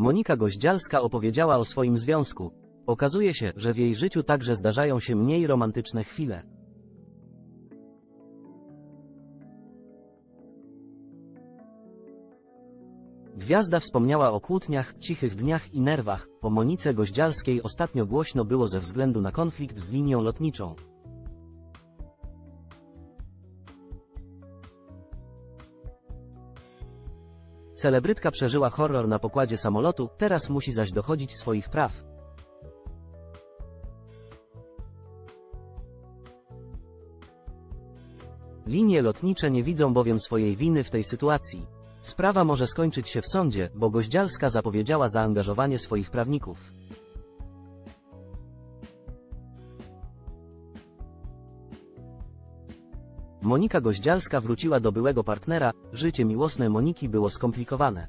Monika Goździalska opowiedziała o swoim związku. Okazuje się, że w jej życiu także zdarzają się mniej romantyczne chwile. Gwiazda wspomniała o kłótniach, cichych dniach i nerwach. O Monice Goździalskiej ostatnio głośno było ze względu na konflikt z linią lotniczą. Celebrytka przeżyła horror na pokładzie samolotu, teraz musi zaś dochodzić swoich praw. Linie lotnicze nie widzą bowiem swojej winy w tej sytuacji. Sprawa może skończyć się w sądzie, bo Goździalska zapowiedziała zaangażowanie swoich prawników. Monika Goździalska wróciła do byłego partnera, życie miłosne Moniki było skomplikowane.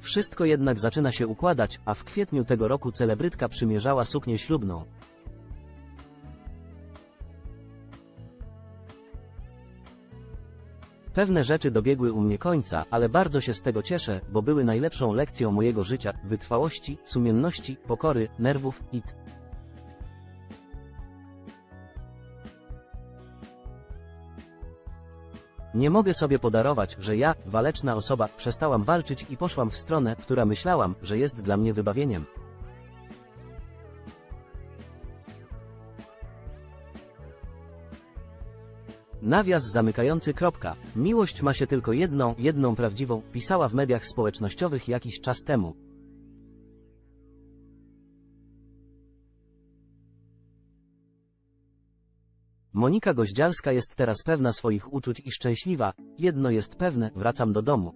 Wszystko jednak zaczyna się układać, a w kwietniu tego roku celebrytka przymierzała suknię ślubną. Pewne rzeczy dobiegły u mnie końca, ale bardzo się z tego cieszę, bo były najlepszą lekcją mojego życia, wytrwałości, sumienności, pokory, nerwów, it. Nie mogę sobie podarować, że ja, waleczna osoba, przestałam walczyć i poszłam w stronę, która myślałam, że jest dla mnie wybawieniem. Nawias zamykający kropka. Miłość ma się tylko jedną, jedną prawdziwą, pisała w mediach społecznościowych jakiś czas temu. Monika Goździalska jest teraz pewna swoich uczuć i szczęśliwa. Jedno jest pewne, wracam do domu.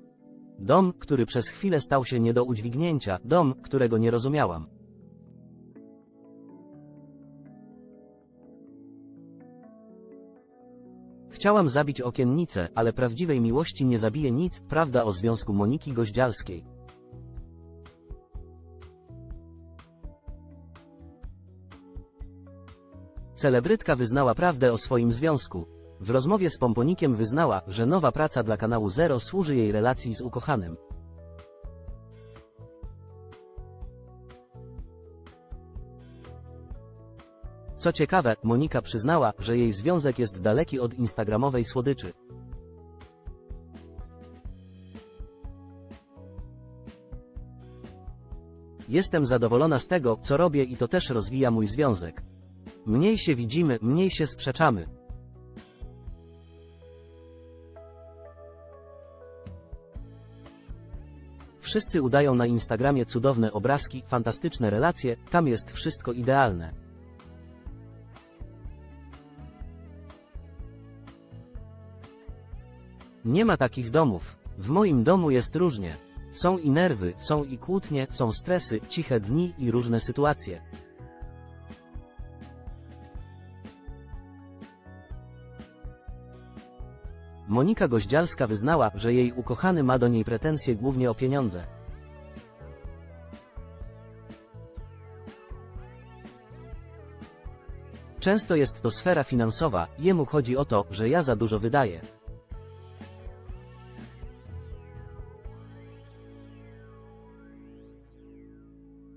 Dom, który przez chwilę stał się nie do udźwignięcia, dom, którego nie rozumiałam. Chciałam zabić okiennicę, ale prawdziwej miłości nie zabije nic, prawda o związku Moniki Goździalskiej. Celebrytka wyznała prawdę o swoim związku. W rozmowie z Pomponikiem wyznała, że nowa praca dla kanału Zero służy jej relacji z ukochanym. Co ciekawe, Monika przyznała, że jej związek jest daleki od instagramowej słodyczy. Jestem zadowolona z tego, co robię i to też rozwija mój związek. Mniej się widzimy, mniej się sprzeczamy. Wszyscy udają na Instagramie cudowne obrazki, fantastyczne relacje, tam jest wszystko idealne. Nie ma takich domów. W moim domu jest różnie. Są i nerwy, są i kłótnie, są stresy, ciche dni i różne sytuacje. Monika Goździalska wyznała, że jej ukochany ma do niej pretensje głównie o pieniądze. Często jest to sfera finansowa, jemu chodzi o to, że ja za dużo wydaję.